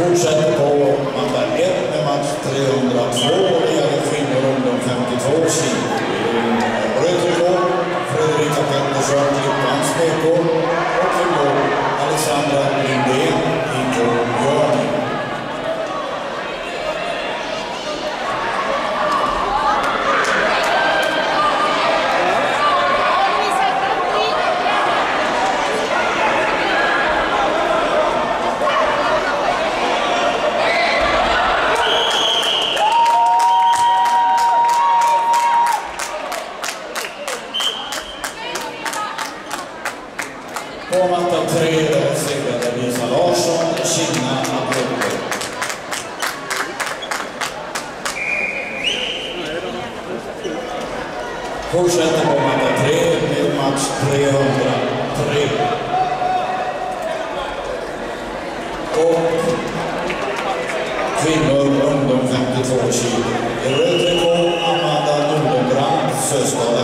Fortsätter på matta 1 med match 302. På matta 3 segrade Lisa Larsson, Kinna Abdulli. Fortsätter på matta 3 med match 303. Och kvinnor, ungdom 52 kilo. Röd rekord, Amanda Nordenbrand, Sösdala.